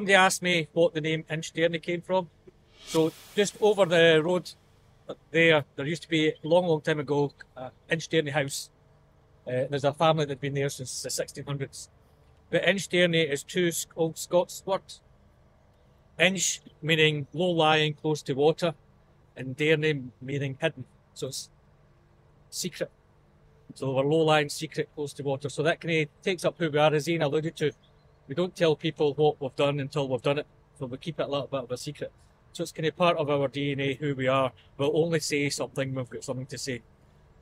somebody asked me what the name Inchdairnie came from. So just over the road there, there used to be a long, long time ago, uh, House. Uh, there's a family that had been there since the 1600s. But Inchdairnie is two old Scots words. Inch meaning low lying, close to water, and Dairnie meaning hidden. So it's secret. So we're low lying, secret, close to water. So that kind of takes up who we are, as Ian alluded to. We don't tell people what we've done until we've done it. So we keep it a little bit of a secret. So it's kind of part of our DNA, who we are. We'll only say something when we've got something to say.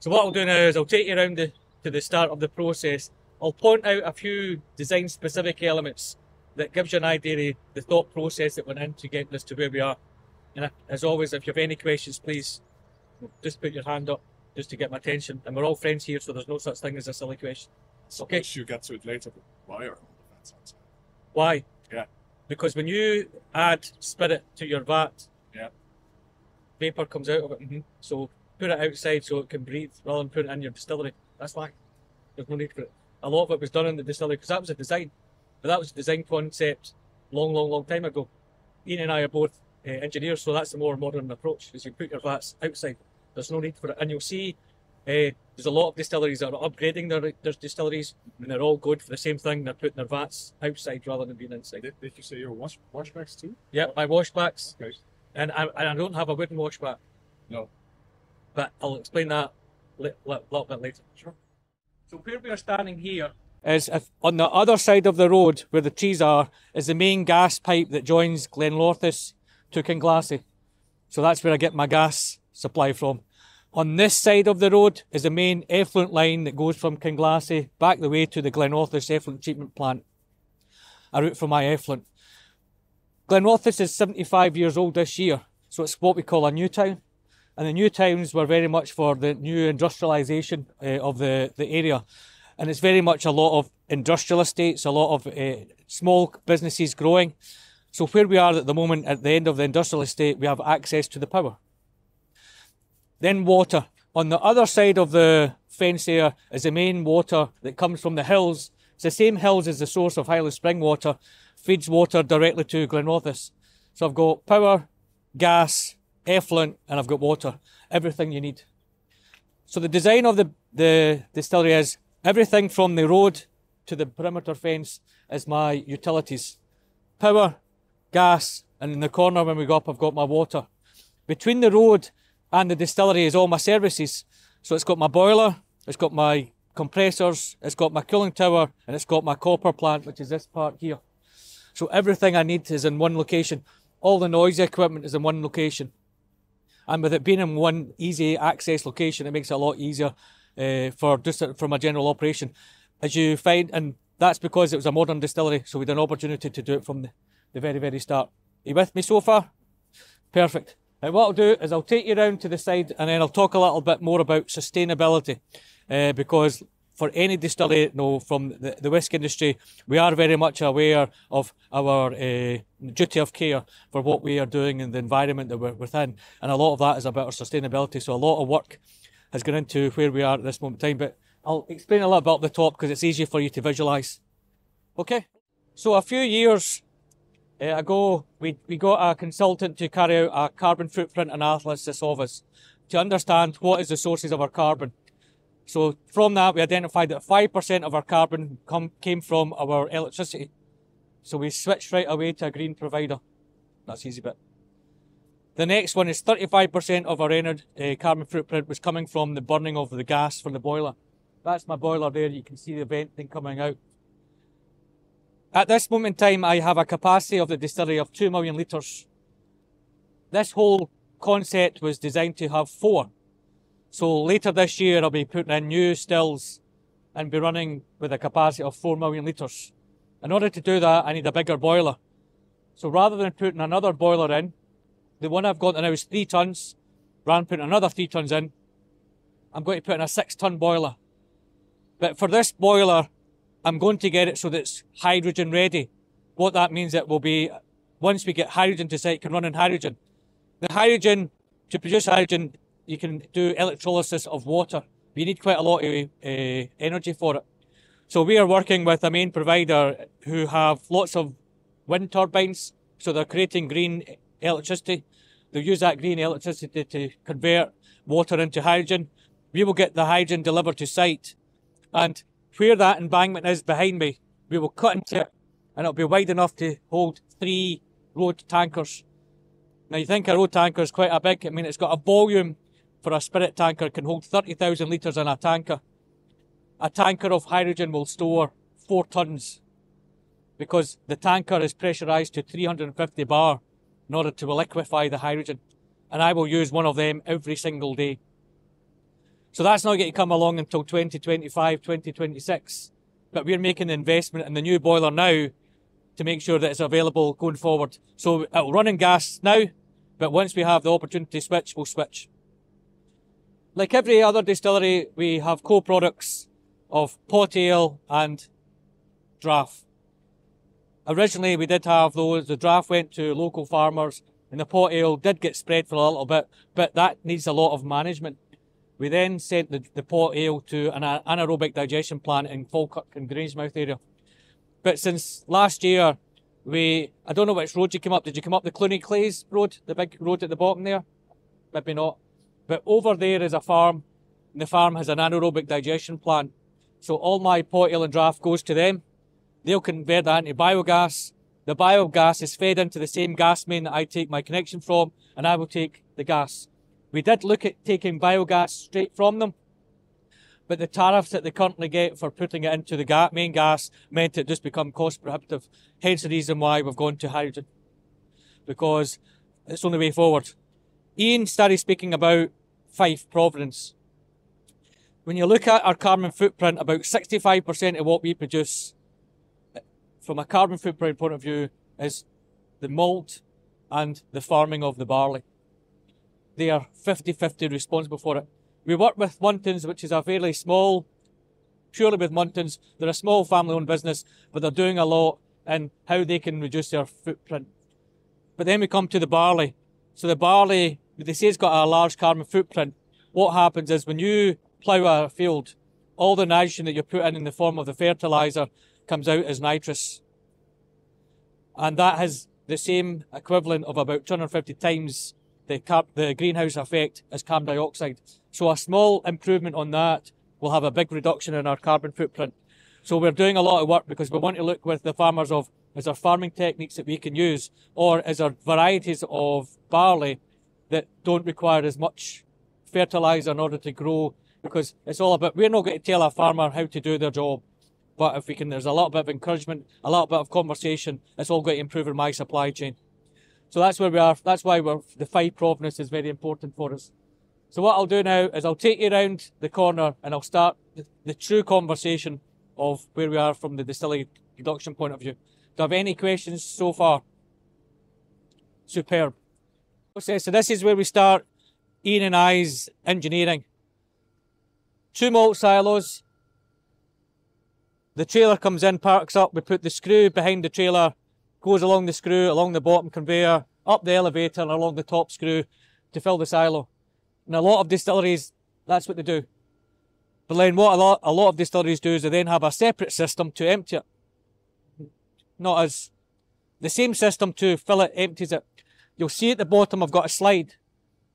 So what I'll do now is I'll take you around the, to the start of the process. I'll point out a few design specific elements that gives you an idea of the thought process that went into getting us to where we are. And as always, if you have any questions, please just put your hand up just to get my attention. And we're all friends here, so there's no such thing as a silly question. Okay. Suppose you get to it later, why are all the vents outside? Why? Yeah. Because when you add spirit to your vat, Yeah. vapor comes out of it. hmm So put it outside so it can breathe rather than put it in your distillery. That's why. There's no need for it. A lot of it was done in the distillery because that was a design. But that was a design concept long, long, long time ago. Ian and I are both uh, engineers, so that's the more modern approach. Is you put your vats outside. There's no need for it, and you'll see. Uh, there's a lot of distilleries that are upgrading their, their distilleries, and they're all good for the same thing. They're putting their vats outside rather than being inside. Did, did you say your wash washbacks too? Yeah, my washbacks, Okay. and I, and I don't have a wooden washback, No. but I'll explain that a li- li- little bit later. Sure. So where we are standing here is if on the other side of the road where the trees are is the main gas pipe that joins Glenrothes to Kinglassie. So that's where I get my gas supply from. On this side of the road is the main effluent line that goes from Kinglassie back the way to the Glenrothes effluent treatment plant. A route for my effluent. Glenrothes is 75 years old this year, so it's what we call a new town. And the new towns were very much for the new industrialisation uh, of the, the area. And it's very much a lot of industrial estates, a lot of uh, small businesses growing. So where we are at the moment, at the end of the industrial estate, we have access to the power. Then water. On the other side of the fence there is the main water that comes from the hills. It's the same hills as the source of Highland Spring water, feeds water directly to Glenrothes. So I've got power, gas, effluent, and I've got water. Everything you need. So the design of the, the distillery is everything from the road to the perimeter fence is my utilities. Power, gas, and in the corner when we go up I've got my water. Between the road and the distillery is all my services. So it's got my boiler, it's got my compressors, it's got my cooling tower, and it's got my copper plant, which is this part here. So everything I need is in one location. All the noisy equipment is in one location. And with it being in one easy access location, it makes it a lot easier uh, for just from a general operation. As you find, and that's because it was a modern distillery, so we had an opportunity to do it from the, the very, very start. Are you with me so far? Perfect. And what I'll do is I'll take you around to the side and then I'll talk a little bit more about sustainability. Uh, because for any distillery no, from the, the whiskey industry, we are very much aware of our uh, duty of care for what we are doing in the environment that we're within. And a lot of that is about our sustainability. So a lot of work has gone into where we are at this moment in time. But I'll explain a little bit up the top because it's easier for you to visualise. Okay? So a few years ago, we, we got a consultant to carry out a carbon footprint analysis of us to understand what is the sources of our carbon. So from that, we identified that 5% of our carbon come, came from our electricity. So we switched right away to a green provider. That's easy bit. The next one is 35% of our energy, uh, carbon footprint was coming from the burning of the gas from the boiler. That's my boiler there. You can see the vent thing coming out. At this moment in time, I have a capacity of the distillery of 2 million litres. This whole concept was designed to have four. So later this year, I'll be putting in new stills and be running with a capacity of 4 million litres. In order to do that, I need a bigger boiler. So rather than putting another boiler in, the one I've got now is 3 tonnes. Rather than putting another 3 tonnes in, I'm going to put in a 6 tonne boiler. But for this boiler, I'm going to get it so that it's hydrogen ready. What that means it will be once we get hydrogen to site, it can run on hydrogen. The hydrogen to produce hydrogen, you can do electrolysis of water. We need quite a lot of uh, energy for it. So we are working with a main provider who have lots of wind turbines, so they're creating green electricity. They'll use that green electricity to convert water into hydrogen. We will get the hydrogen delivered to site, and where that embankment is behind me, we will cut into it, and it'll be wide enough to hold three road tankers. Now you think a road tanker is quite a big. I mean, it's got a volume for a spirit tanker can hold 30,000 litres in a tanker. A tanker of hydrogen will store four tons because the tanker is pressurised to 350 bar in order to liquefy the hydrogen. And I will use one of them every single day. So that's not going to come along until 2025, 2026. But we're making an investment in the new boiler now to make sure that it's available going forward. So it'll run in gas now, but once we have the opportunity to switch, we'll switch. Like every other distillery, we have co-products of pot ale and draff. Originally, we did have those. The draff went to local farmers, and the pot ale did get spread for a little bit, but that needs a lot of management. We then sent the, the pot ale to an anaerobic digestion plant in Falkirk and Grangemouth area. But since last year, we I don't know which road you came up. Did you come up the Cluny Clays road, the big road at the bottom there? Maybe not. But over there is a farm, and the farm has an anaerobic digestion plant. So all my pot ale and draff goes to them. They'll convert that into biogas. The biogas is fed into the same gas main that I take my connection from, and I will take the gas. We did look at taking biogas straight from them, but the tariffs that they currently get for putting it into the main gas meant it just become cost prohibitive. Hence the reason why we've gone to hydrogen, because it's the only way forward. Ian started speaking about Fife Provenance. When you look at our carbon footprint, about 65% of what we produce from a carbon footprint point of view is the malt and the farming of the barley. They are 50-50 responsible for it. We work with Muntons, which is a fairly small, purely with Muntons. They're a small family-owned business, but they're doing a lot in how they can reduce their footprint. But then we come to the barley. So the barley, they say it's got a large carbon footprint. What happens is when you plough a field, all the nitrogen that you put in in the form of the fertilizer comes out as nitrous. And that has the same equivalent of about 250 times the, the greenhouse effect is carbon dioxide. So a small improvement on that will have a big reduction in our carbon footprint. So we're doing a lot of work because we want to look with the farmers of is there farming techniques that we can use or is there varieties of barley that don't require as much fertilizer in order to grow because it's all about we're not going to tell a farmer how to do their job but if we can there's a little bit of encouragement a little bit of conversation it's all going to improve in my supply chain so that's where we are. That's why the Fife Provenance is very important for us. So what I'll do now is I'll take you around the corner and I'll start the, the true conversation of where we are from the distillery production point of view. Do you have any questions so far? Superb. Okay, so this is where we start Ian and I's engineering. Two malt silos. The trailer comes in, parks up, we put the screw behind the trailer goes along the screw, along the bottom conveyor, up the elevator and along the top screw to fill the silo. And a lot of distilleries, that's what they do. But then what a lot, a lot of distilleries do is they then have a separate system to empty it. Not as the same system to fill it empties it. You'll see at the bottom I've got a slide.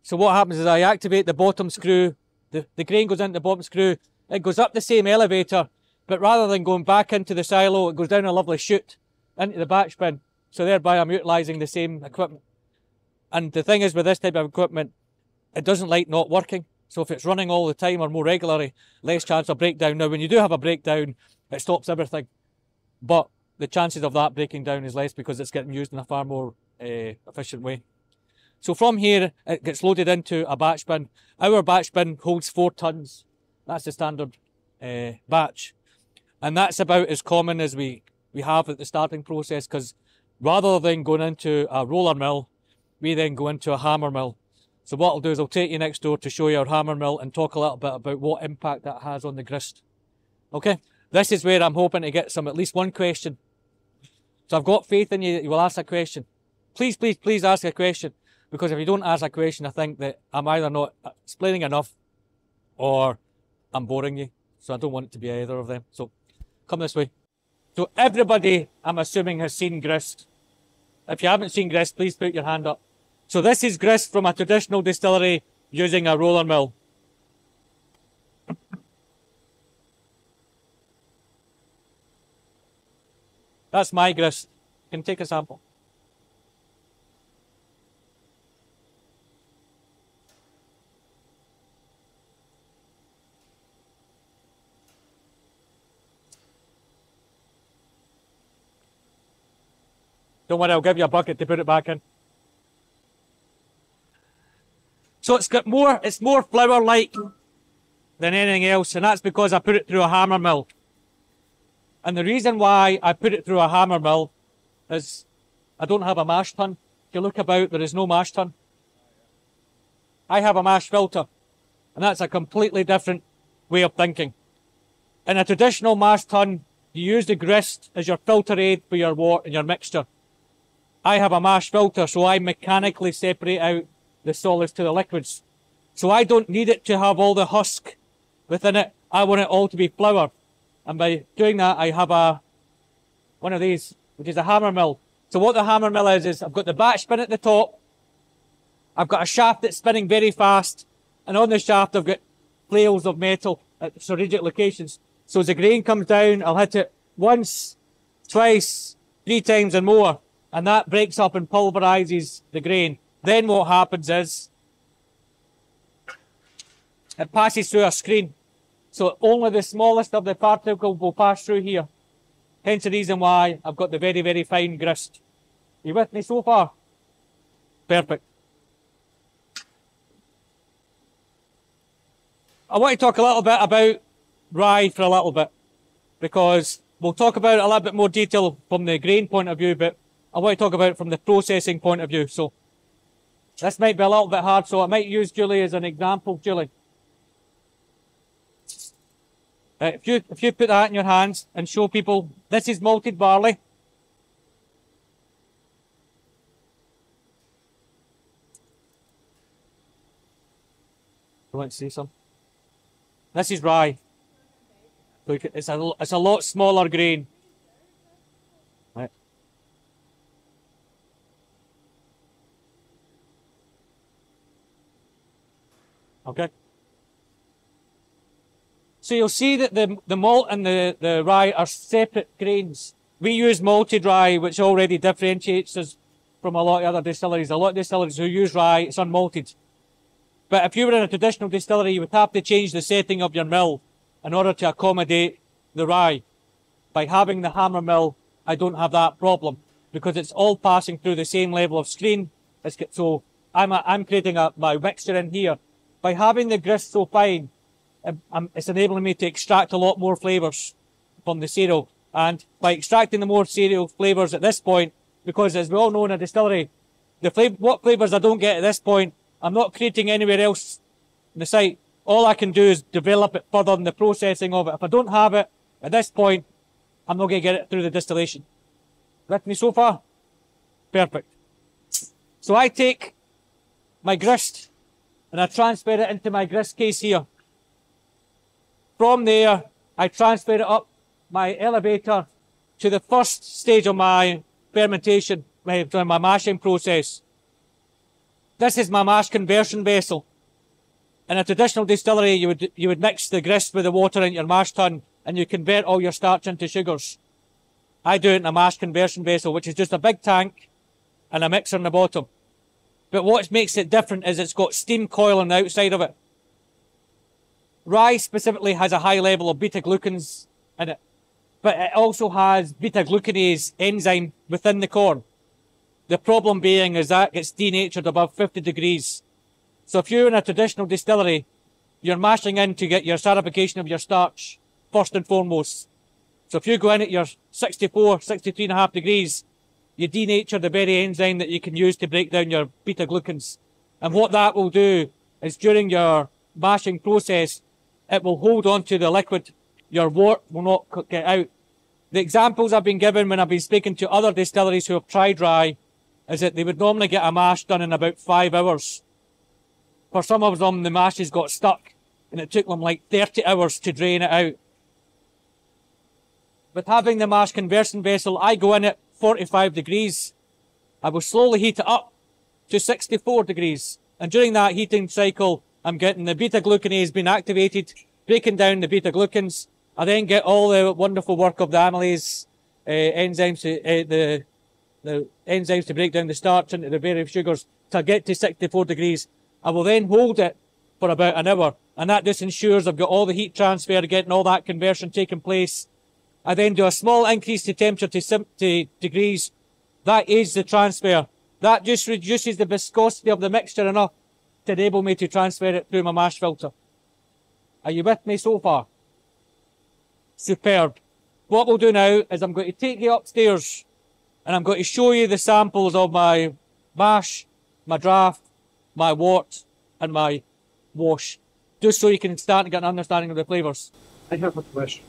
So what happens is I activate the bottom screw, the, the grain goes into the bottom screw, it goes up the same elevator, but rather than going back into the silo, it goes down a lovely chute into the batch bin. So thereby I'm utilising the same equipment. And the thing is with this type of equipment, it doesn't like not working. So if it's running all the time or more regularly, less chance of breakdown. Now when you do have a breakdown, it stops everything. But the chances of that breaking down is less because it's getting used in a far more uh, efficient way. So from here, it gets loaded into a batch bin. Our batch bin holds four tons. That's the standard uh, batch. And that's about as common as we we have at the starting process because rather than going into a roller mill, we then go into a hammer mill. So what I'll do is I'll take you next door to show you our hammer mill and talk a little bit about what impact that has on the grist. Okay, this is where I'm hoping to get some at least one question. So I've got faith in you that you will ask a question. Please, please, please ask a question because if you don't ask a question, I think that I'm either not explaining enough or I'm boring you. So I don't want it to be either of them. So come this way. So everybody, I'm assuming, has seen grist. If you haven't seen grist, please put your hand up. So this is grist from a traditional distillery using a roller mill. That's my grist. You can take a sample. Don't worry, I'll give you a bucket to put it back in. So it's got more, it's more flour-like than anything else, and that's because I put it through a hammer mill. And the reason why I put it through a hammer mill is I don't have a mash tun. If you look about, there is no mash tun. I have a mash filter, and that's a completely different way of thinking. In a traditional mash tun, you use the grist as your filter aid for your wort and your mixture. I have a mash filter, so I mechanically separate out the solids to the liquids. So I don't need it to have all the husk within it. I want it all to be flour. And by doing that, I have a one of these, which is a hammer mill. So what the hammer mill is, is I've got the batch bin at the top. I've got a shaft that's spinning very fast. And on the shaft, I've got flails of metal at strategic locations. So as the grain comes down, I'll hit it once, twice, three times and more and that breaks up and pulverizes the grain. Then what happens is it passes through a screen. So only the smallest of the particles will pass through here. Hence the reason why I've got the very, very fine grist. Are you with me so far? Perfect. I want to talk a little bit about rye for a little bit because we'll talk about it a little bit more detail from the grain point of view, but I want to talk about it from the processing point of view. So this might be a little bit hard, so I might use Julie as an example. Julie, uh, if you if you put that in your hands and show people this is malted barley. You want to see some? This is rye. Look, it's a it's a lot smaller grain. Okay. So you'll see that the, the malt and the, the rye are separate grains. We use malted rye, which already differentiates us from a lot of other distilleries. A lot of distilleries who use rye, it's unmalted. But if you were in a traditional distillery, you would have to change the setting of your mill in order to accommodate the rye. By having the hammer mill, I don't have that problem because it's all passing through the same level of screen. So I'm, a, I'm creating a, my mixture in here by having the grist so fine, um, it's enabling me to extract a lot more flavours from the cereal. And by extracting the more cereal flavours at this point, because as we all know in a distillery, the what flavours I don't get at this point, I'm not creating anywhere else in the site. All I can do is develop it further in the processing of it. If I don't have it at this point, I'm not going to get it through the distillation. With me so far? Perfect. So I take my grist and I transfer it into my grist case here. From there, I transfer it up my elevator to the first stage of my fermentation, my, my mashing process. This is my mash conversion vessel. In a traditional distillery, you would, you would mix the grist with the water in your mash tun and you convert all your starch into sugars. I do it in a mash conversion vessel, which is just a big tank and a mixer in the bottom. But what makes it different is it's got steam coil on the outside of it. Rye specifically has a high level of beta glucans in it, but it also has beta glucanase enzyme within the corn. The problem being is that gets denatured above 50 degrees. So if you're in a traditional distillery, you're mashing in to get your sarification of your starch first and foremost. So if you go in at your 64, 63 and a half degrees, you denature the very enzyme that you can use to break down your beta glucans. And what that will do is during your mashing process, it will hold on to the liquid. Your wort will not get out. The examples I've been given when I've been speaking to other distilleries who have tried rye is that they would normally get a mash done in about five hours. For some of them, the mashes got stuck and it took them like 30 hours to drain it out. With having the mash conversion vessel, I go in at 45 degrees I will slowly heat it up to 64 degrees. And during that heating cycle, I'm getting the beta glucanase being activated, breaking down the beta glucans. I then get all the wonderful work of the amylase uh, enzymes, uh, the the enzymes to break down the starch into the various sugars to get to 64 degrees. I will then hold it for about an hour, and that just ensures I've got all the heat transfer, getting all that conversion taking place. I then do a small increase to temperature to 70 degrees. That is the transfer. That just reduces the viscosity of the mixture enough to enable me to transfer it through my mash filter. Are you with me so far? Superb. What we'll do now is I'm going to take you upstairs and I'm going to show you the samples of my mash, my draff, my wort, and my wash, just so you can start to get an understanding of the flavours. I have a question.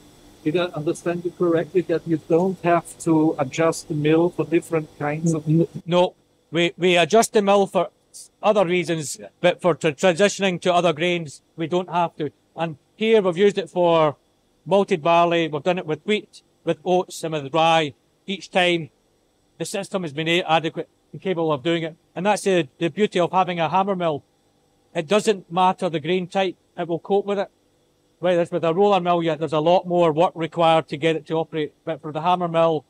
Did I understand you correctly that you don't have to adjust the mill for different kinds of mm-hmm. No, we, we adjust the mill for other reasons, but for tra- transitioning to other grains, we don't have to. And here we've used it for malted barley, we've done it with wheat, with oats, and with rye. Each time the system has been adequate and capable of doing it. And that's the, the beauty of having a hammer mill. It doesn't matter the grain type, it will cope with it. Whereas with a roller mill, yeah, there's a lot more work required to get it to operate. But for the hammer mill,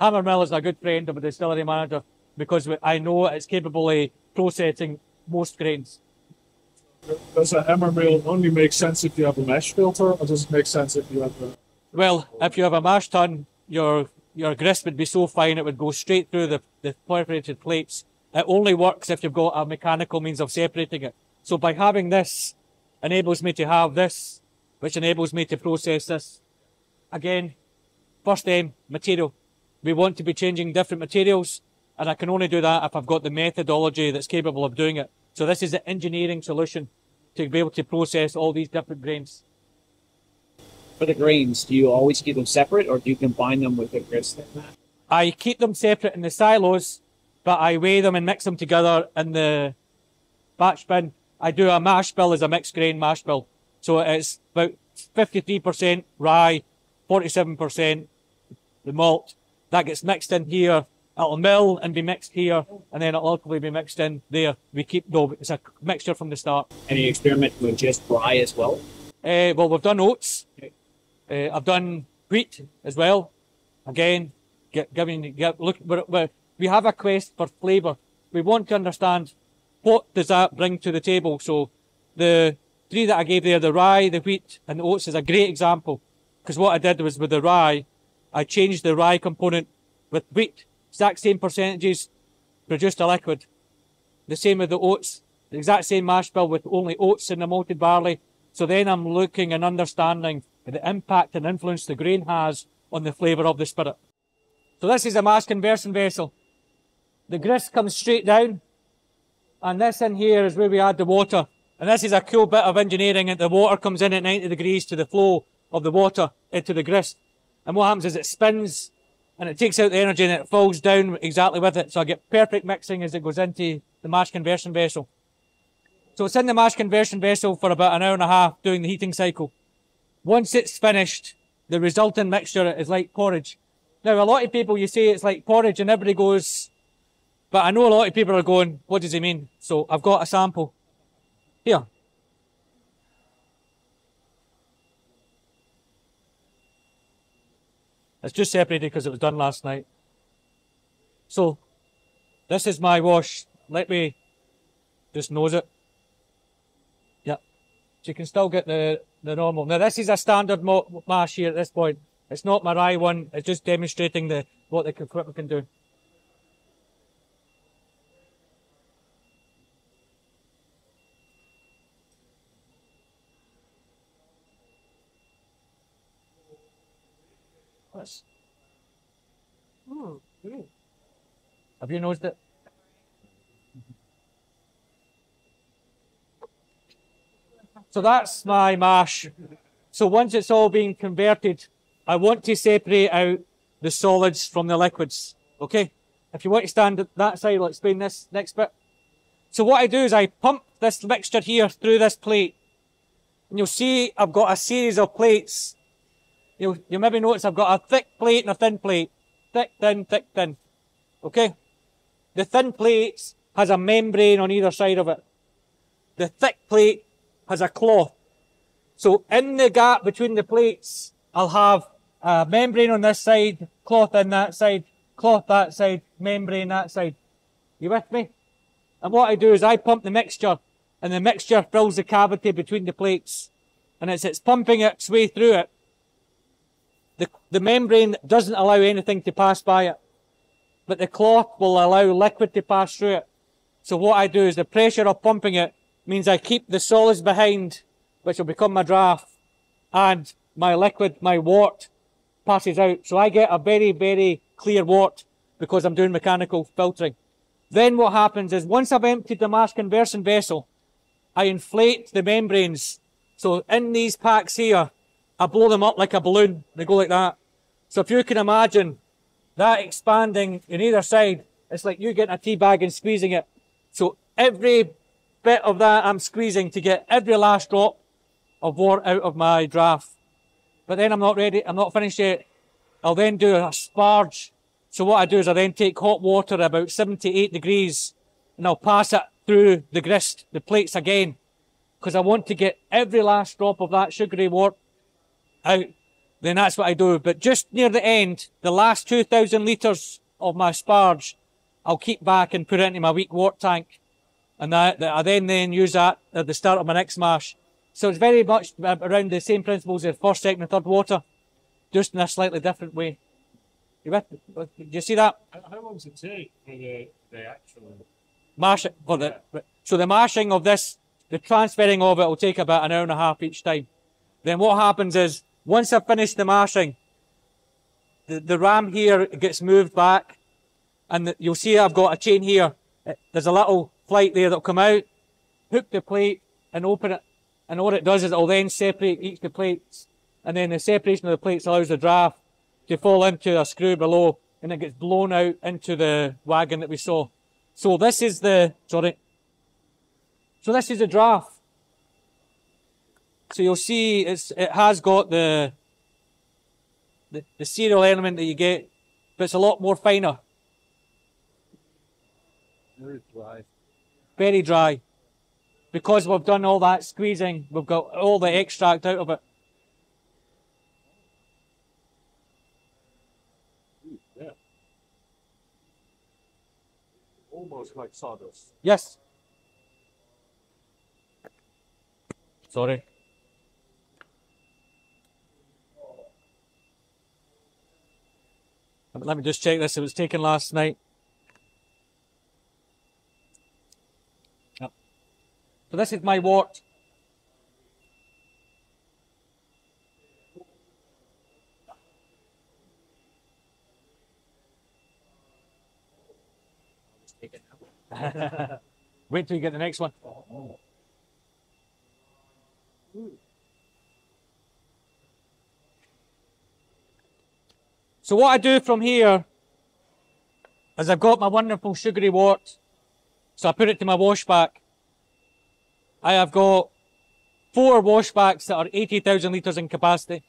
hammer mill is a good friend of a distillery manager because I know it's capable of processing most grains. Does a hammer mill only make sense if you have a mash filter, or does it make sense if you have a Well, if you have a mash tun, your your grist would be so fine it would go straight through the, the perforated plates. It only works if you've got a mechanical means of separating it. So by having this enables me to have this, which enables me to process this. Again, first aim, material. We want to be changing different materials, and I can only do that if I've got the methodology that's capable of doing it. So this is the engineering solution to be able to process all these different grains. For the grains, do you always keep them separate or do you combine them with the grist? I keep them separate in the silos, but I weigh them and mix them together in the batch bin. I do a mash bill as a mixed grain mash bill. So it's about 53% rye, 47% the malt. That gets mixed in here. It'll mill and be mixed here, and then it'll ultimately be mixed in there. We keep, no, it's a mixture from the start. Any experiment with just rye as well? Uh, well, we've done oats. Uh, I've done wheat as well. Again, get, giving, get, look, we're, we're, we have a quest for flavour. We want to understand what does that bring to the table. So the three that I gave there, the rye, the wheat, and the oats is a great example. Because what I did was with the rye, I changed the rye component with wheat, exact same percentages, produced a liquid. The same with the oats, the exact same mash bill with only oats and the malted barley. So then I'm looking and understanding the impact and influence the grain has on the flavour of the spirit. So this is a mash conversion vessel. The grist comes straight down, and this in here is where we add the water. And this is a cool bit of engineering, the water comes in at 90 degrees to the flow of the water into the grist. And what happens is it spins, and it takes out the energy, and it falls down exactly with it. So I get perfect mixing as it goes into the mash conversion vessel. So it's in the mash conversion vessel for about an hour and a half doing the heating cycle. Once it's finished, the resulting mixture is like porridge. Now, a lot of people, you say it's like porridge and everybody goes, but I know a lot of people are going, what does he mean? So I've got a sample. Here. It's just separated because it was done last night. So, this is my wash. Let me just nose it. Yep. So you can still get the, the normal. Now this is a standard mash here at this point. It's not my rye one. It's just demonstrating the what the equipment can do. That's- Hmm, good. Have you noticed it? So that's my mash. So once it's all been converted, I want to separate out the solids from the liquids. Okay? If you want to stand at that side, I'll explain this next bit. So what I do is I pump this mixture here through this plate. And you'll see I've got a series of plates. You'll, you'll maybe notice I've got a thick plate and a thin plate. Thick, thin, thick, thin. Okay? the thin plate has a membrane on either side of it. The thick plate has a cloth. So in the gap between the plates, I'll have a membrane on this side, cloth in that side, cloth that side, membrane that side. You with me? And what I do is I pump the mixture, and the mixture fills the cavity between the plates. And as it's pumping its way through it, the, the membrane doesn't allow anything to pass by it. But the cloth will allow liquid to pass through it. So what I do is the pressure of pumping it means I keep the solids behind, which will become my draff, and my liquid, my wort, passes out. So I get a very, very clear wort because I'm doing mechanical filtering. Then what happens is once I've emptied the mash conversion vessel, I inflate the membranes. So in these packs here, I blow them up like a balloon. They go like that. So if you can imagine that expanding in either side, it's like you getting a tea bag and squeezing it. So every bit of that I'm squeezing to get every last drop of wort out of my draff. But then I'm not ready, I'm not finished yet. I'll then do a sparge. So what I do is I then take hot water about 78 degrees and I'll pass it through the grist, the plates again, because I want to get every last drop of that sugary wort out. Then that's what I do. But just near the end, the last 2,000 litres of my sparge, I'll keep back and put it into my weak wort tank. And that, that I then then use that at the start of my next mash. So it's very much around the same principles as first, second, and third water, just in a slightly different way. You with? Do you see that? How, long does it take for the, the actual Mash it for the so the mashing of this, the transferring of it will take about an hour and a half each time. Then what happens is once I've finished the mashing, the, the ram here gets moved back, and the, you'll see I've got a chain here. It- There's a little flight there that'll come out, hook the plate, and open it. And what it does is it'll then separate each of the plates, and then the separation of the plates allows the draff to fall into a screw below, and it gets blown out into the wagon that we saw. So this is the sorry. So this is the draff. So you'll see it's it has got the the, the cereal element that you get, but it's a lot more finer, Very dry. very dry. Because we've done all that squeezing, we've got all the extract out of it. Almost like sawdust. Yes. Sorry. Let me just check this. It was taken last night. Yep. So this is my wort. Wait till you get the next one. Oh, oh. So what I do from here is I've got my wonderful sugary wort. So I put it to my washback. I have got four washbacks that are 80,000 litres in capacity.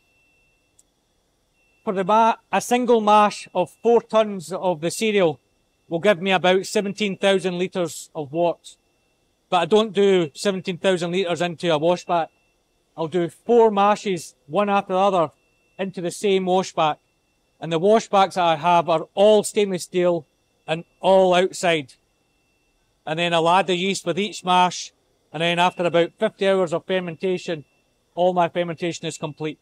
For the ma- a single mash of four tons of the cereal will give me about 17,000 litres of wort. But I don't do 17,000 litres into a washback. I'll do four mashes, one after the other, into the same washback. And the washbacks that I have are all stainless steel and all outside. And then I'll add the yeast with each mash. And then after about 50 hours of fermentation, all my fermentation is complete.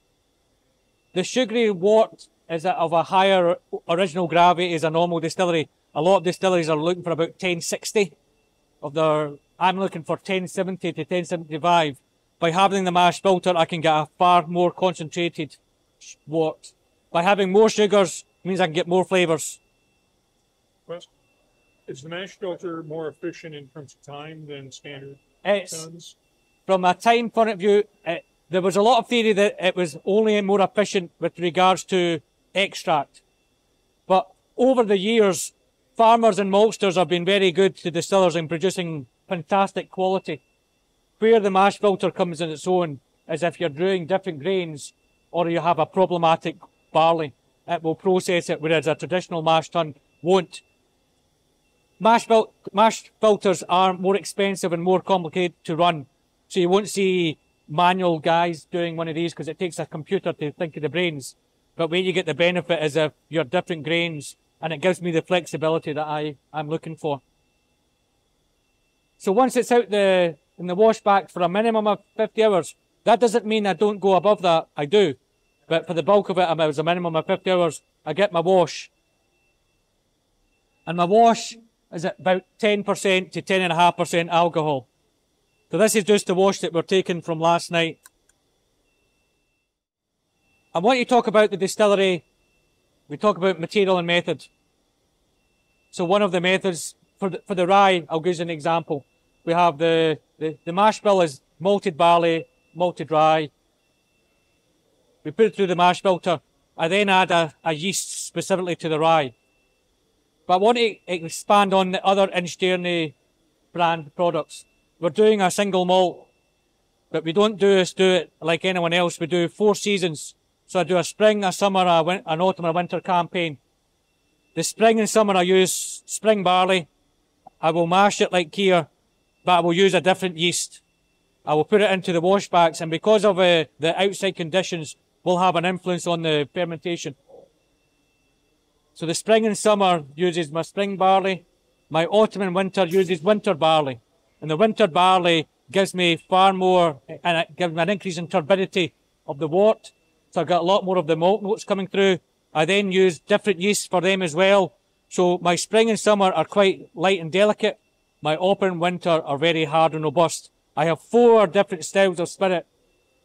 The sugary wort is of a higher original gravity as a normal distillery. A lot of distilleries are looking for about 1060 of their, I'm looking for 1070 to 1075. By having the mash filter, I can get a far more concentrated wort. By having more sugars means I can get more flavors. Question. Is the mash filter more efficient in terms of time than standard It's, tons? from a time point of view, it, there was a lot of theory that it was only more efficient with regards to extract. But over the years, farmers and maltsters have been very good to distillers in producing fantastic quality. Where the mash filter comes in its own is if you're brewing different grains or you have a problematic barley, it will process it, whereas a traditional mash tun won't. mash, fil- mash filters are more expensive and more complicated to run. So you won't see manual guys doing one of these because it takes a computer to think of the brains. But where you get the benefit is if you're different grains and it gives me the flexibility that I, I'm looking for. So once it's out the in the washback for a minimum of 50 hours, that doesn't mean I don't go above that. I do. But for the bulk of it, it was a minimum of 50 hours. I get my wash. And my wash is at about 10% to 10.5% alcohol. So this is just the wash that we're taking from last night. I want to talk about the distillery. We talk about material and method. So one of the methods for the, for the rye, I'll give you an example. We have the, the, the mash bill is malted barley, malted rye. We put it through the mash filter. I then add a, a yeast specifically to the rye. But I want to expand on the other Inchdairnie brand products. We're doing a single malt, but we don't do this, do it like anyone else. We do four seasons. So I do a spring, a summer, a win- an autumn, a winter campaign. The spring and summer I use spring barley. I will mash it like Kier, but I will use a different yeast. I will put it into the washbacks, and because of uh, the outside conditions, will have an influence on the fermentation. So the spring and summer uses my spring barley. My autumn and winter uses winter barley. And the winter barley gives me far more, and it gives me an increase in turbidity of the wort. So I've got a lot more of the malt notes coming through. I then use different yeasts for them as well. So my spring and summer are quite light and delicate. My autumn and winter are very hard and robust. I have four different styles of spirit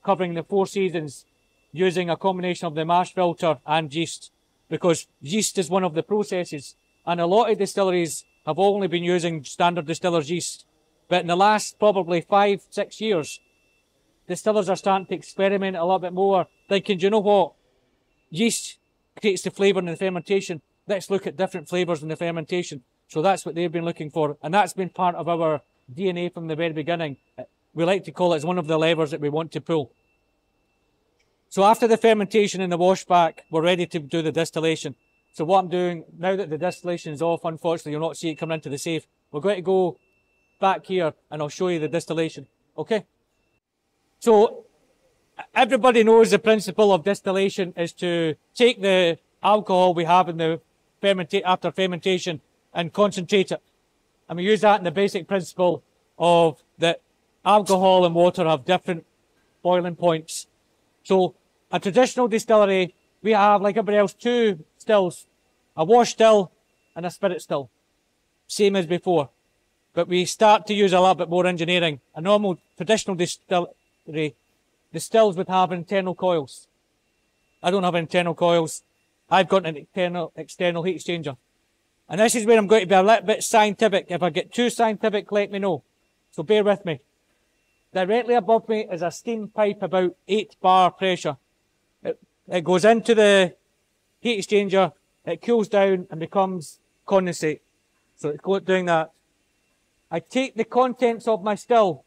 covering the four seasons using a combination of the mash filter and yeast because yeast is one of the processes and a lot of distilleries have only been using standard distiller's yeast. But in the last probably five, six years, distillers are starting to experiment a little bit more, thinking, you know what? Yeast creates the flavour in the fermentation. Let's look at different flavours in the fermentation. So that's what they've been looking for. And that's been part of our DNA from the very beginning. We like to call it as one of the levers that we want to pull. So after the fermentation and the washback, we're ready to do the distillation. So what I'm doing, now that the distillation is off, unfortunately you'll not see it coming into the safe. We're going to go back here and I'll show you the distillation. Okay? So everybody knows the principle of distillation is to take the alcohol we have in the fermenta- after fermentation and concentrate it. And we use that in the basic principle of that alcohol and water have different boiling points. So a traditional distillery, we have like everybody else two stills, a wash still and a spirit still, same as before. But we start to use a little bit more engineering. A normal traditional distillery, the stills would have internal coils. I don't have internal coils. I've got an internal external heat exchanger. And this is where I'm going to be a little bit scientific. If I get too scientific, let me know. So bear with me. Directly above me is a steam pipe about 8 bar pressure. It, goes into the heat exchanger, it cools down and becomes condensate. So it's doing that. I take the contents of my still,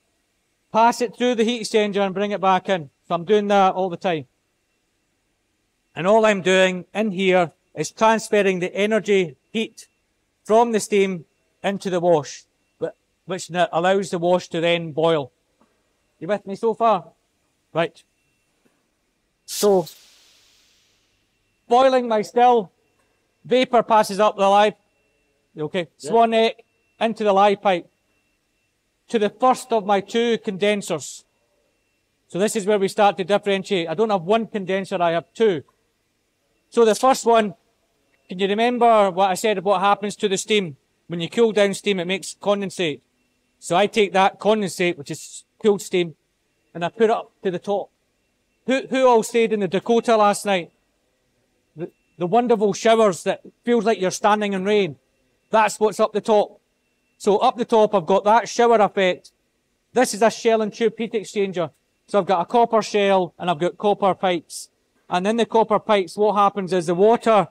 pass it through the heat exchanger and bring it back in. So I'm doing that all the time. And all I'm doing in here is transferring the energy, heat from the steam into the wash, which allows the wash to then boil. You with me so far? Right. So, boiling my still, vapor passes up the lye. Okay, swan neck into the lye pipe to the first of my two condensers. So this is where we start to differentiate. I don't have one condenser, I have two. So the first one, can you remember what I said about what happens to the steam? When you cool down steam, it makes condensate. So I take that condensate, which is cooled steam, and I put it up to the top. Who, who all stayed in the Dakota last night? The, wonderful showers that feels like you're standing in rain. That's what's up the top. So up the top, I've got that shower effect. This is a shell and tube heat exchanger. So I've got a copper shell and I've got copper pipes. And in the copper pipes, what happens is the water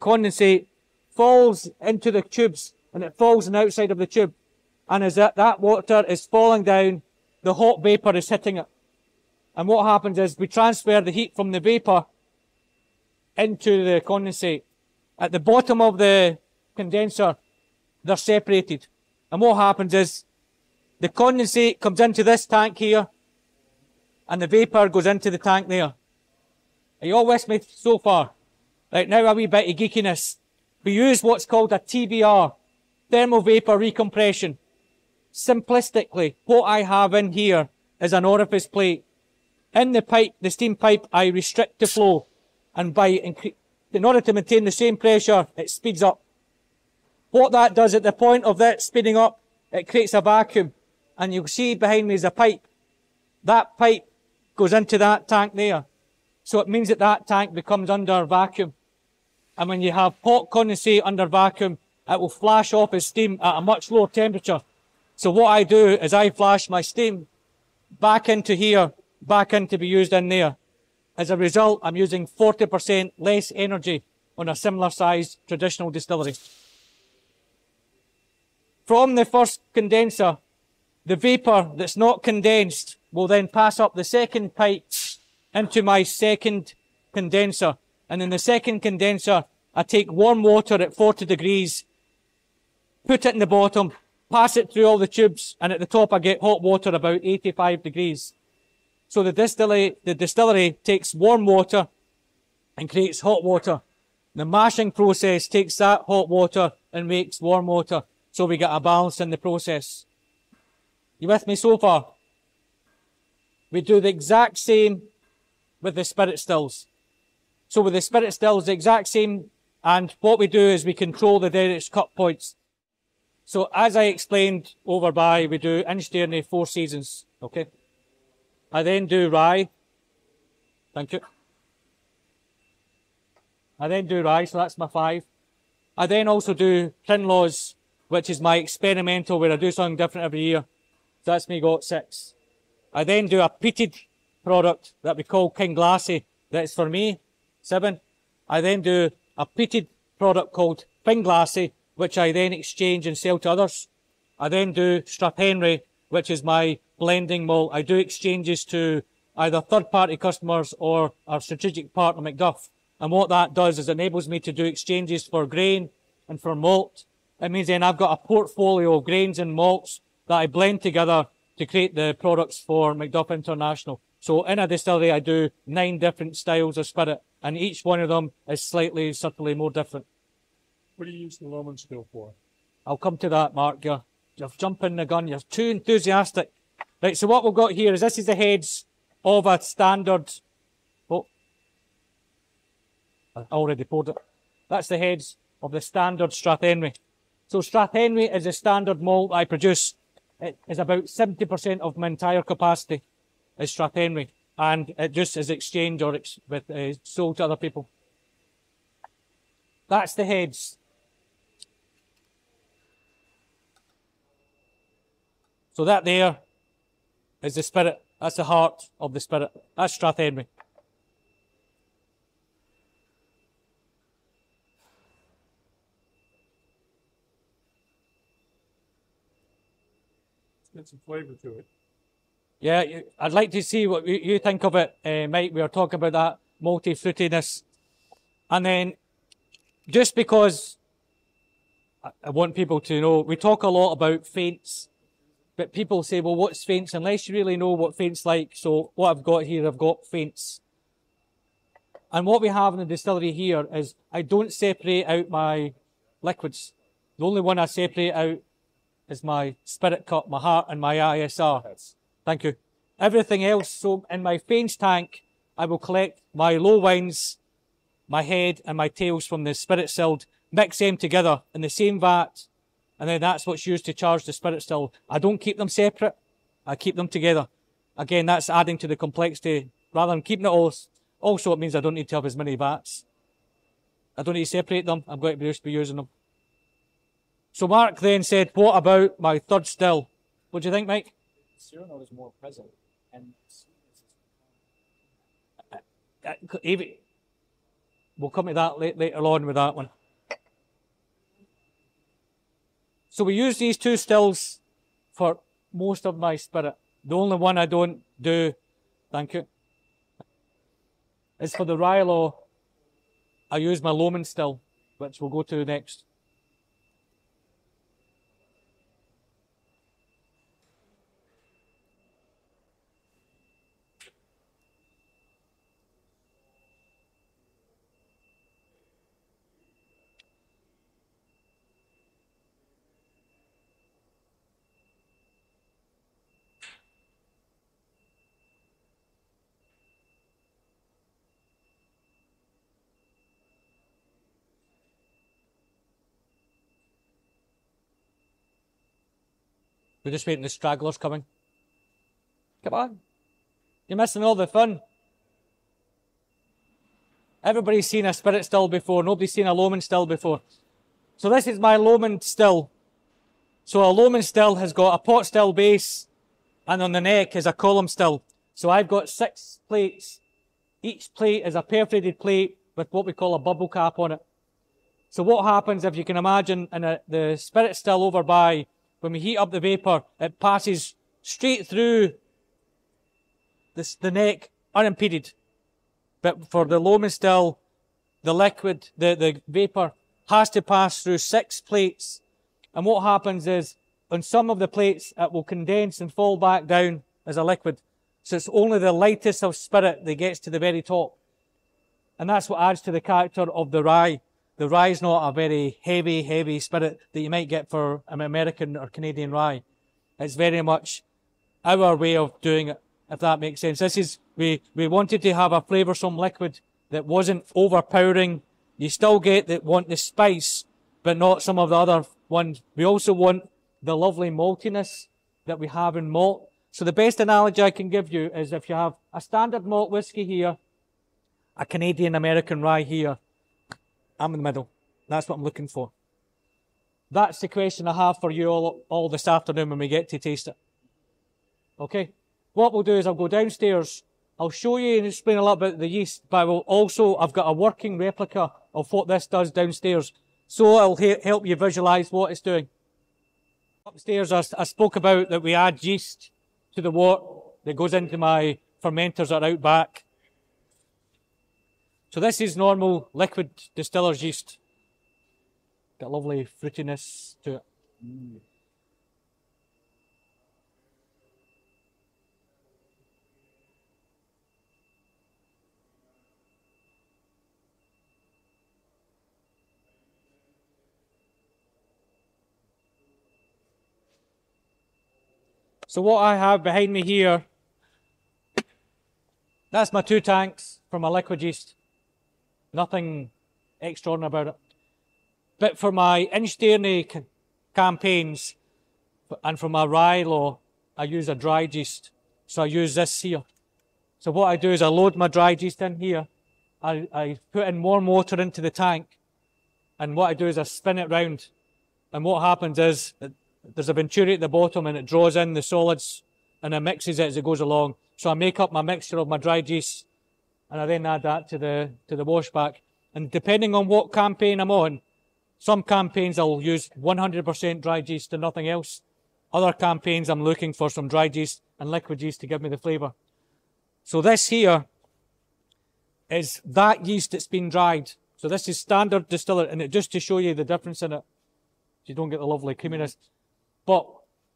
condensate falls into the tubes and it falls on the outside of the tube. And as that, that water is falling down, the hot vapor is hitting it. And what happens is we transfer the heat from the vapor into the condensate. At the bottom of the condenser they're separated. And what happens is the condensate comes into this tank here and the vapor goes into the tank there. Are you all with me so far? Right, now a wee bit of geekiness. We use what's called a TVR, thermal vapor recompression. Simplistically, what I have in here is an orifice plate. In the pipe, the steam pipe, I restrict the flow. And by, in order to maintain the same pressure, it speeds up. What that does at the point of that speeding up, it creates a vacuum. And you'll see behind me is a pipe. That pipe goes into that tank there. So it means that that tank becomes under vacuum. And when you have hot condensate under vacuum, it will flash off as steam at a much lower temperature. So what I do is I flash my steam back into here, back in to be used in there. As a result, I'm using 40% less energy on a similar sized traditional distillery. From the first condenser, the vapor that's not condensed will then pass up the second pipe into my second condenser. And in the second condenser, I take warm water at 40 degrees, put it in the bottom, pass it through all the tubes, and at the top I get hot water about 85 degrees. So the distillery, the distillery takes warm water and creates hot water. The mashing process takes that hot water and makes warm water. So we get a balance in the process. You with me so far? We do the exact same with the spirit stills. So with the spirit stills, the exact same. And what we do is we control the various cut points. So as I explained over by, we do Inchdairnie four seasons. Okay. I then do rye. Thank you. I then do rye, so that's my five. I then also do Kinlaws, which is my experimental where I do something different every year. So that's me got six. I then do a peated product that we call Kinglassie. That's for me, seven. I then do a peated product called Finglassie, which I then exchange and sell to others. I then do Strathenry, which is my blending malt. I do exchanges to either third party customers or our strategic partner MacDuff. And what that does is enables me to do exchanges for grain and for malt. It means then I've got a portfolio of grains and malts that I blend together to create the products for MacDuff International. So in a distillery, I do nine different styles of spirit, and each one of them is slightly, subtly more different. What do you use the Lomond still for? I'll come to that, Mark. You're, you're jumping the gun. You're too enthusiastic. Right, so what we've got here is this is the heads of a standard. Oh, I already poured it. That's the heads of the standard Strathenry. So Strathenry is a standard malt I produce it is about 70% of my entire capacity is Strathenry. And it just is exchanged or ex- with, uh, sold to other people. That's the heads. So that there is the spirit. That's the heart of the spirit. That's Strathenry. Get some flavor to it. Yeah, you- I'd like to see what you, you think of it, uh, Mike. We were talking about that multi fruitiness. And then just because I, I want people to know, we talk a lot about faints, but people say, well, what's faints? Unless you really know what faints like. So what I've got here, I've got faints. And what we have in the distillery here is I don't separate out my liquids. The only one I separate out is my spirit cup, my heart, and my ISR. Thank you. Everything else, so in my faints tank, I will collect my low wines, my head, and my tails from the spirit stilled, mix them together in the same vat, and then that's what's used to charge the spirit still. I don't keep them separate, I keep them together. Again, that's adding to the complexity. Rather than keeping it all, also it means I don't need to have as many vats. I don't need to separate them, I'm going to be used to be using them. So Mark then said, what about my third still? What do you think, Mike? Cyrano is more present, and Uh, Evie, we'll come to that later on with that one. So we use these two stills for most of my spirit. The only one I don't do, thank you, is for the RyeLaw. I use my Lomond still, which we'll go to next. We're just waiting the stragglers coming. Come on. You're missing all the fun. Everybody's seen a spirit still before. Nobody's seen a Lomond still before. So this is my Lomond still. So a Lomond still has got a pot still base and on the neck is a column still. So I've got six plates. Each plate is a perforated plate with what we call a bubble cap on it. So what happens if you can imagine in a, the spirit still over by, when we heat up the vapor, it passes straight through this, the neck unimpeded. But for the Lomond still, the liquid, the, the vapor has to pass through six plates. And what happens is on some of the plates, it will condense and fall back down as a liquid. So it's only the lightest of spirit that gets to the very top. And that's what adds to the character of the rye. The rye is not a very heavy, heavy spirit that you might get for an American or Canadian rye. It's very much our way of doing it, if that makes sense. This is, we, we wanted to have a flavoursome liquid that wasn't overpowering. You still get that want the spice, but not some of the other ones. We also want the lovely maltiness that we have in malt. So the best analogy I can give you is if you have a standard malt whiskey here, a Canadian American rye here, I'm in the middle. That's what I'm looking for. That's the question I have for you all, all this afternoon when we get to taste it. Okay? What we'll do is I'll go downstairs. I'll show you and explain a little bit the yeast, but I will also, I've got a working replica of what this does downstairs. So it'll he- help you visualize what it's doing. Upstairs, I, I spoke about that we add yeast to the wort that goes into my fermenters that are out back. So this is normal liquid distiller's yeast. Got lovely fruitiness to it. So what I have behind me here, that's my two tanks for my liquid yeast. Nothing extraordinary about it. But for my Inchdairnie c- campaigns and for my RyeLaw, I use a dry yeast. So I use this here. So what I do is I load my dry yeast in here. I, I put in warm water into the tank. And what I do is I spin it round. And what happens is that there's a venturi at the bottom and it draws in the solids and it mixes it as it goes along. So I make up my mixture of my dry yeast and I then add that to the to the washback. And depending on what campaign I'm on, some campaigns I'll use 100% dry yeast and nothing else. Other campaigns I'm looking for some dry yeast and liquid yeast to give me the flavour. So this here is that yeast that's been dried. So this is standard distiller, and it just to show you the difference in it, you don't get the lovely creaminess. But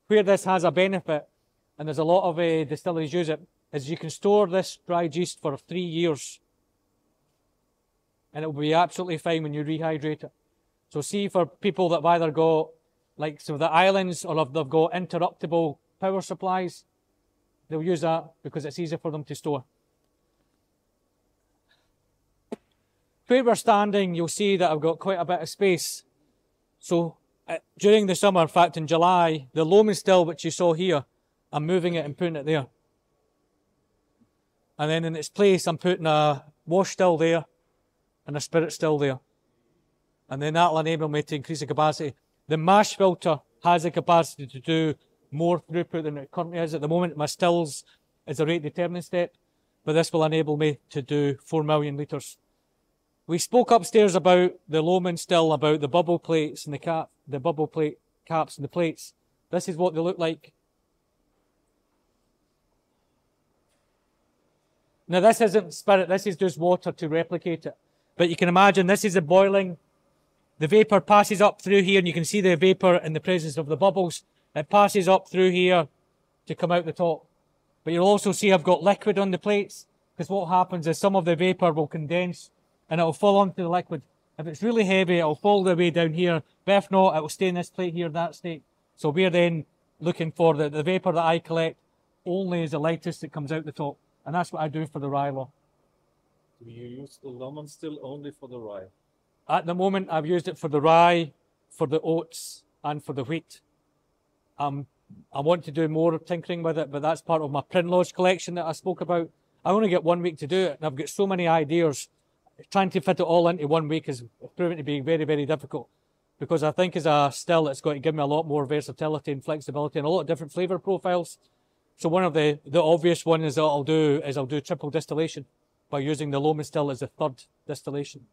where this has a benefit, and there's a lot of uh, distilleries use it, is you can store this dried yeast for three years. And it will be absolutely fine when you rehydrate it. So see for people that have either got, like, so the islands, or if they've got interruptible power supplies, they'll use that because it's easier for them to store. Where we're standing, you'll see that I've got quite a bit of space. So uh, during the summer, in fact, in July, the Lomond still, which you saw here, I'm moving it and putting it there. And then in its place, I'm putting a wash still there and a spirit still there. And then that'll enable me to increase the capacity. The mash filter has the capacity to do more throughput than it currently is at the moment. My stills is a rate determining step, but this will enable me to do 4 million litres. We spoke upstairs about the Lomond still, about the bubble plates and the cap, the bubble plate caps and the plates. This is what they look like. Now this isn't spirit, this is just water to replicate it. But you can imagine this is the boiling. The vapor passes up through here and you can see the vapor in the presence of the bubbles. It passes up through here to come out the top. But you'll also see I've got liquid on the plates because what happens is some of the vapor will condense and it'll fall onto the liquid. If it's really heavy, it'll fall the way down here. But if not, it will stay in this plate here, that state. So we're then looking for the, the vapor that I collect only as the lightest that comes out the top. And that's what I do for the RyeLaw. Do you use the Lomond still only for the rye? At the moment, I've used it for the rye, for the oats, and for the wheat. I'm I want to do more tinkering with it, but that's part of my Prinlaws collection that I spoke about. I only get one week to do it, and I've got so many ideas. Trying to fit it all into one week is proving to be very, very difficult because I think as a still, it's going to give me a lot more versatility and flexibility and a lot of different flavour profiles. So one of the, the obvious ones that I'll do is I'll do triple distillation by using the Lomond still as a third distillation.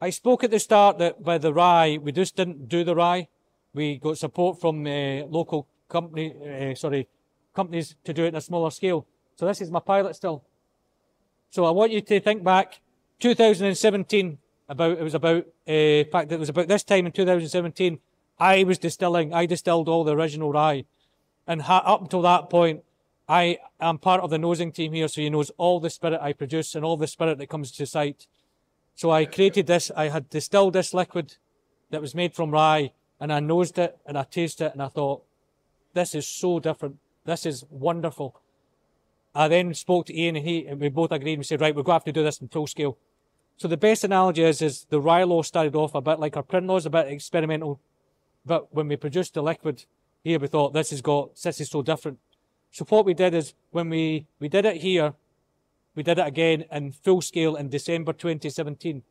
I spoke at the start that by the rye, we just didn't do the rye. We got support from uh, local company, uh, sorry, companies to do it in a smaller scale. So this is my pilot still. So I want you to think back 2017 about it was about uh, in fact it was about this time in 2017 I was distilling I distilled all the original rye and ha- up until that point I am part of the nosing team here so he knows all the spirit I produce and all the spirit that comes to site. So I created this I had distilled this liquid that was made from rye and I nosed it and I tasted it and I thought this is so different. This is wonderful. I then spoke to Ian and he and we both agreed and we said right we're going to have to do this in full scale. So the best analogy is, is the RyeLaw started off a bit like our Prinlaws, a bit experimental. But when we produced the liquid here, we thought this has got, this is so different. So what we did is when we, we did it here, we did it again in full scale in December 2017.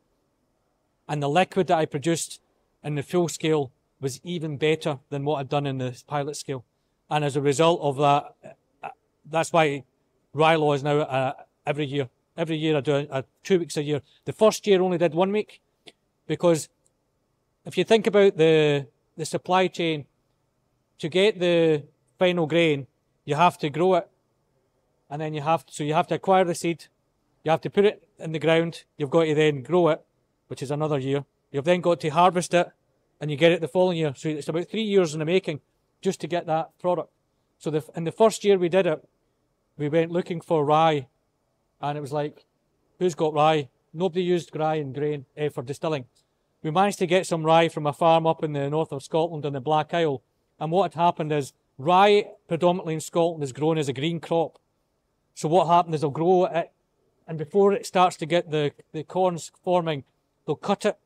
And the liquid that I produced in the full scale was even better than what I'd done in the pilot scale. And as a result of that, that's why RyeLaw is now uh, every year every year I do a, two weeks a year. The first year only did one week because if you think about the the supply chain to get the final grain, you have to grow it, and then you have to, so you have to acquire the seed, you have to put it in the ground, you've got to then grow it, which is another year. You've then got to harvest it, and you get it the following year. So it's about three years in the making just to get that product. So the, in the first year we did it, we went looking for rye and it was like, who's got rye? Nobody used rye and grain eh, for distilling. We managed to get some rye from a farm up in the north of Scotland in the Black Isle. And what had happened is rye, predominantly in Scotland, is grown as a green crop. So what happened is they'll grow it, and before it starts to get the, the corns forming, they'll cut it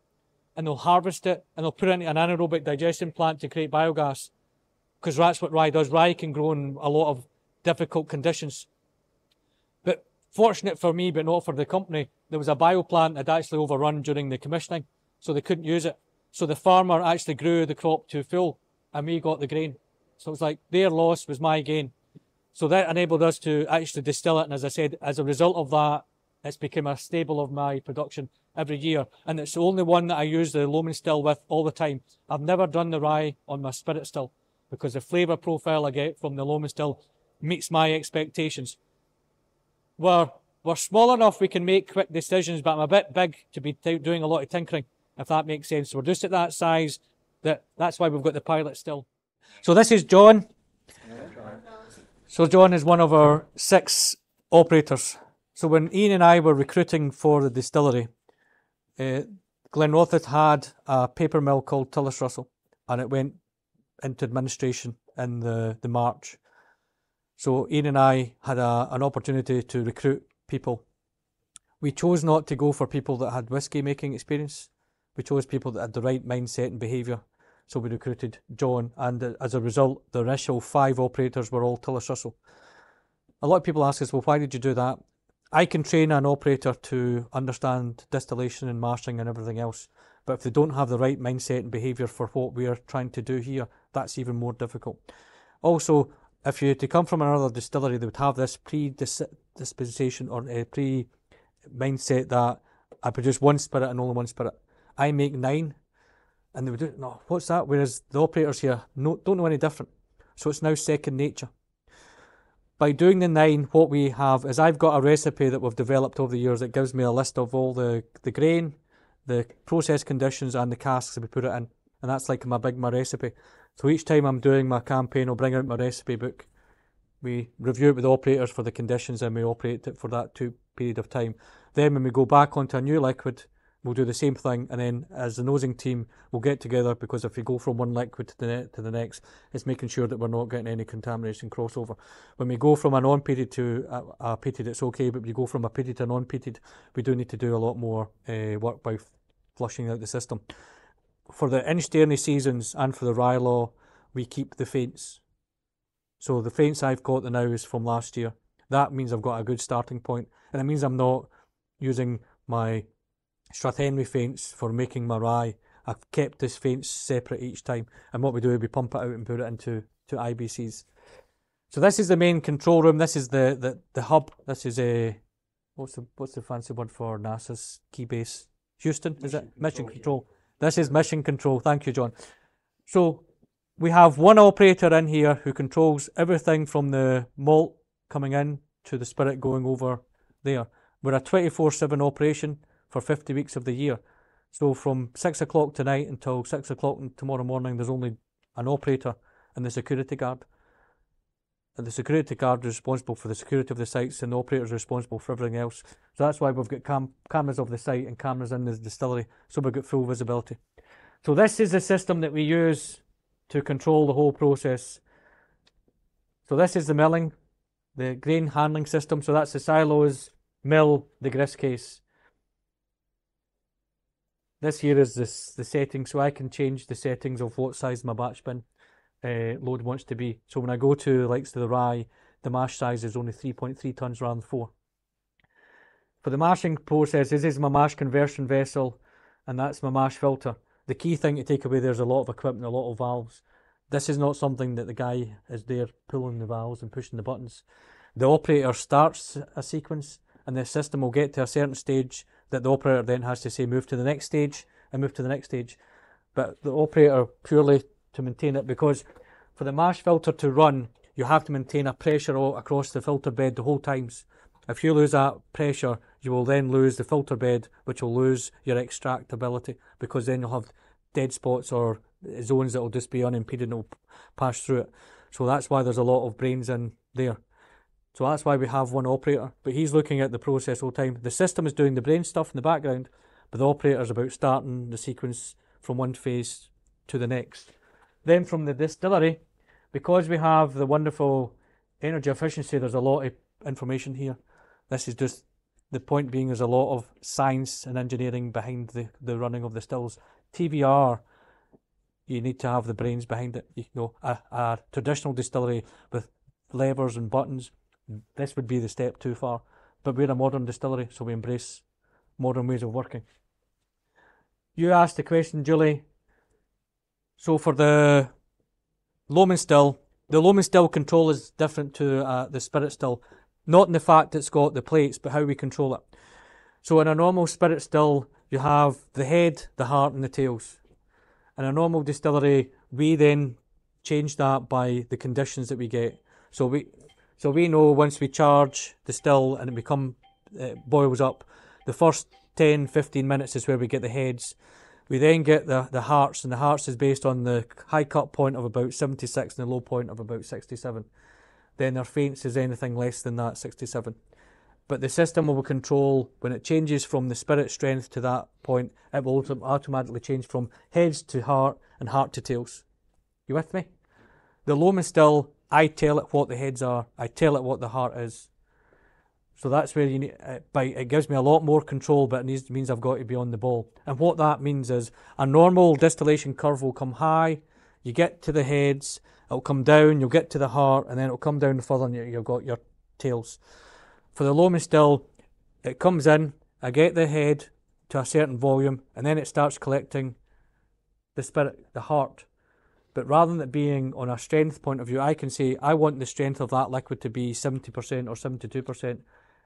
and they'll harvest it and they'll put it into an anaerobic digestion plant to create biogas. Because that's what rye does. Rye can grow in a lot of difficult conditions. But fortunate for me, but not for the company, there was a bio plant that actually overrun during the commissioning, so they couldn't use it. So the farmer actually grew the crop to full, and we got the grain. So it was like their loss was my gain. So that enabled us to actually distill it, and as I said, as a result of that, it's become a staple of my production every year, and it's the only one that I use the Lomond still with all the time. I've never done the rye on my spirit still because the flavour profile I get from the Lomond still meets my expectations we're, we're small enough we can make quick decisions, but I'm a bit big to be doing a lot of tinkering, if that makes sense. we're just at that size that that's why we've got the pilot still. So this is John. So John is one of our six operators. So when Ian and I were recruiting for the distillery, uh, Glenrothes had a paper mill called Tullis Russell, and it went into administration in the, the March. So Ian and I had a, an opportunity to recruit people. We chose not to go for people that had whisky making experience. We chose people that had the right mindset and behaviour. So we recruited John, and uh, as a result, the initial five operators were all Tullis Russell. A lot of people ask us, well, why did you do that? I can train an operator to understand distillation and mashing and everything else, but if they don't have the right mindset and behaviour for what we are trying to do here, that's even more difficult. Also, if you to come from another distillery, they would have this predisposition or uh, a pre mindset that I produce one spirit and only one spirit. I make nine, and they would do no. What's that? Whereas the operators here no, don't know any different. So it's now second nature. By doing the nine, what we have is I've got a recipe that we've developed over the years that gives me a list of all the, the grain, the process conditions, and the casks that we put it in. And that's like my big my recipe. So each time I'm doing my campaign, I'll bring out my recipe book. We review it with the operators for the conditions and we operate it for that two period of time. Then when we go back onto a new liquid, we'll do the same thing. And then as the nosing team, we'll get together because if we go from one liquid to the, to the next, it's making sure that we're not getting any contamination crossover. When we go from a non-peated to a, a peated, it's okay. But when you go from a peated to non-peated, we do need to do a lot more uh, work by flushing out the system for the Inchdairnie seasons and for the RyeLaw, we keep the faints. So the feints I've got the now is from last year. That means I've got a good starting point, and it means I'm not using my Strathenry feints for making my rye. I've kept this feints separate each time, and what we do is we pump it out and put it into to IBCs. So this is the main control room. This is the the, the hub. This is a what's the what's the fancy word for NASA's key base? Houston, is it? Mission control. This is mission control. Thank you, John. So we have one operator in here who controls everything from the malt coming in to the spirit going over there. We're a 24 7 operation for 50 weeks of the year. So from 6 o'clock tonight until 6 o'clock tomorrow morning, there's only an operator and the security guard. And the security guard is responsible for the security of the sites, and the operator is responsible for everything else. So that's why we've got cam- cameras of the site and cameras in the distillery, so we've got full visibility. So this is the system that we use to control the whole process. So this is the milling, the grain handling system. So that's the silos, mill, the grist case. This here is this the setting, so I can change the settings of what size my batch bin uh, load wants to be. So when I go to likes to the rye, the mash size is only 3.3 tons rather than 4. For the mashing process, this is my mash conversion vessel, and that's my mash filter. The key thing to take away there's a lot of equipment, a lot of valves. This is not something that the guy is there pulling the valves and pushing the buttons. The operator starts a sequence, and the system will get to a certain stage that the operator then has to say move to the next stage and move to the next stage. But the operator purely to maintain it because for the mash filter to run, you have to maintain a pressure across the filter bed the whole times. If you lose that pressure, you will then lose the filter bed, which will lose your extractability because then you'll have dead spots or zones that will just be unimpeded and will pass through it. So that's why there's a lot of brains in there. So that's why we have one operator, but he's looking at the process all the time. The system is doing the brain stuff in the background, but the operator is about starting the sequence from one phase to the next. Then from the distillery, because we have the wonderful energy efficiency, there's a lot of information here. This is just the point being there's a lot of science and engineering behind the, the running of the stills. TVR, you need to have the brains behind it. You know, a, a traditional distillery with levers and buttons, this would be the step too far. But we're a modern distillery, so we embrace modern ways of working. You asked the question, Julie. So for the Lomond still, the Lomond still control is different to uh, the spirit still. Not in the fact it's got the plates, but how we control it. So in a normal spirit still, you have the head, the heart, and the tails. In a normal distillery, we then change that by the conditions that we get. So we, so we know once we charge the still and it become boils up, the first 10, 15 minutes is where we get the heads. We then get the, the hearts, and the hearts is based on the high cut point of about 76 and the low point of about 67 then their feints is anything less than that 67. But the system will control when it changes from the spirit strength to that point, it will automatically change from heads to heart and heart to tails. You with me? The loam is still, I tell it what the heads are, I tell it what the heart is. So that's where you need, uh, by, it gives me a lot more control, but it means I've got to be on the ball. And what that means is a normal distillation curve will come high, you get to the heads, it'll come down, you'll get to the heart, and then it'll come down further, and you've got your tails. For the Lomond still, it comes in, I get the head to a certain volume, and then it starts collecting the spirit, the heart. But rather than it being on a strength point of view, I can say I want the strength of that liquid to be 70% or 72%.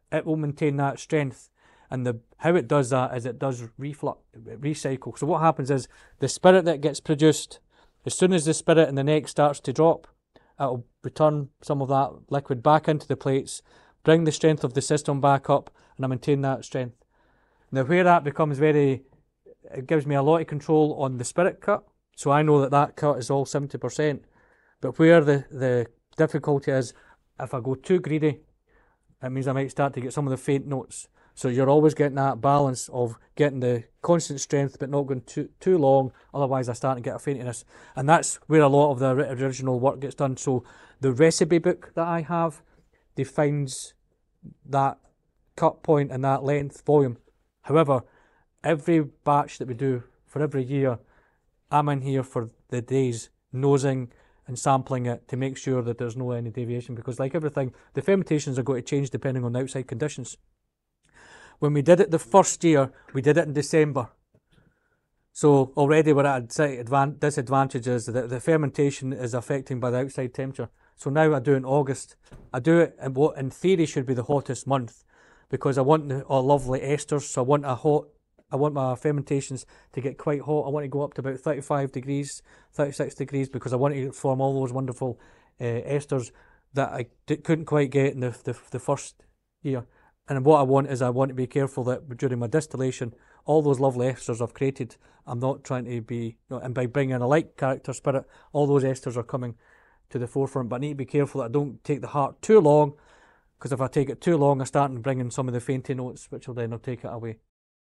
It will maintain that strength. And the how it does that is it does reflux, recycle. So what happens is the spirit that gets produced as soon as the spirit in the neck starts to drop, it'll return some of that liquid back into the plates, bring the strength of the system back up, and I maintain that strength. Now, where that becomes very, it gives me a lot of control on the spirit cut, so I know that that cut is all 70%. But where the, the difficulty is, if I go too greedy, it means I might start to get some of the faint notes. So you're always getting that balance of getting the constant strength but not going too too long. Otherwise, I start to get a faintiness, and that's where a lot of the original work gets done. So the recipe book that I have defines that cut point and that length volume. However, every batch that we do for every year, I'm in here for the days nosing and sampling it to make sure that there's no any deviation because like everything the fermentations are going to change depending on the outside conditions. When we did it the first year we did it in december. So already we're at a disadvantage is that the fermentation is affecting by the outside temperature. So now i do it in august. I do it in what in theory should be the hottest month because i want the oh, lovely esters so i want a hot I want my fermentations to get quite hot. I want to go up to about 35 degrees, 36 degrees, because I want to form all those wonderful uh, esters that I d- couldn't quite get in the, the, the first year. And what I want is I want to be careful that during my distillation, all those lovely esters I've created, I'm not trying to be, you know, and by bringing a light character spirit, all those esters are coming to the forefront. But I need to be careful that I don't take the heart too long, because if I take it too long, I start bringing some of the fainty notes, which will then take it away.